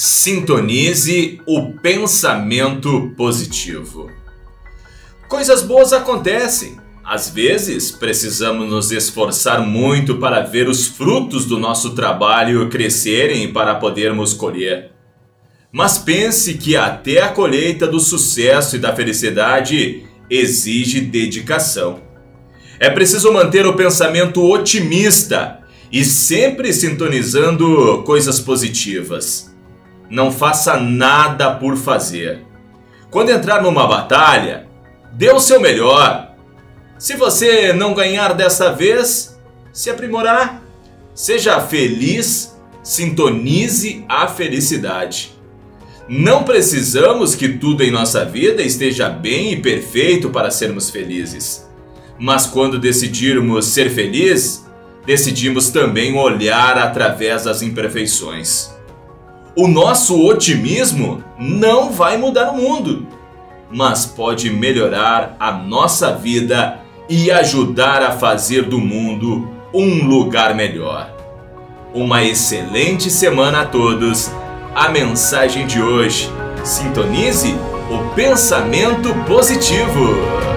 Sintonize o pensamento positivo. Coisas boas acontecem. Às vezes, precisamos nos esforçar muito para ver os frutos do nosso trabalho crescerem para podermos colher. Mas pense que até a colheita do sucesso e da felicidade exige dedicação. É preciso manter o pensamento otimista e sempre sintonizando coisas positivas. Não faça nada por fazer. Quando entrar numa batalha, dê o seu melhor. Se você não ganhar dessa vez, se aprimorar. Seja feliz, sintonize a felicidade. Não precisamos que tudo em nossa vida esteja bem e perfeito para sermos felizes. Mas quando decidirmos ser felizes, decidimos também olhar através das imperfeições. O nosso otimismo não vai mudar o mundo, mas pode melhorar a nossa vida e ajudar a fazer do mundo um lugar melhor. Uma excelente semana a todos. A mensagem de hoje: sintonize o pensamento positivo.